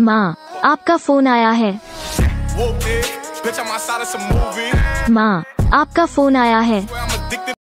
माँ आपका फ़ोन आया है। माँ आपका फ़ोन आया है।